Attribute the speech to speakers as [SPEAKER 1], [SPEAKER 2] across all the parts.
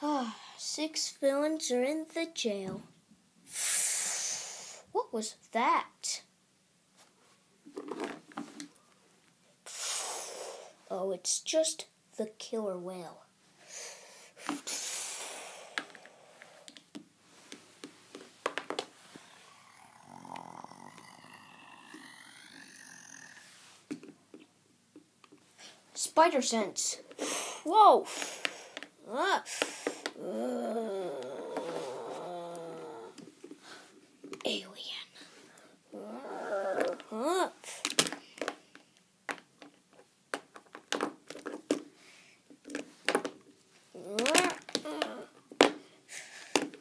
[SPEAKER 1] Ah, six villains are in the jail. What was that? Oh, it's just the killer whale. Spider sense. Whoa. Ah. Uh. Alien. Uh. Ah, ah, ah.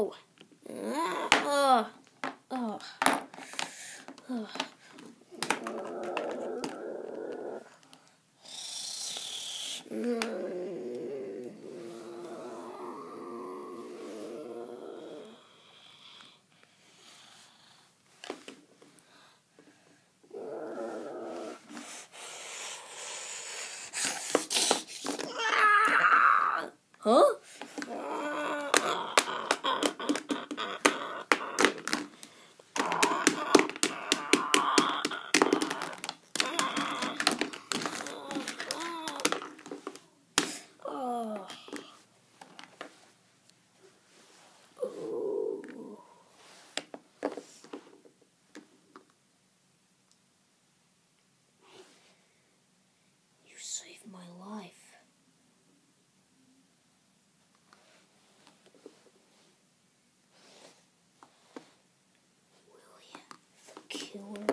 [SPEAKER 1] ow! Oh, oh, oh. Huh? my life. William the Killer.